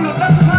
con los brazos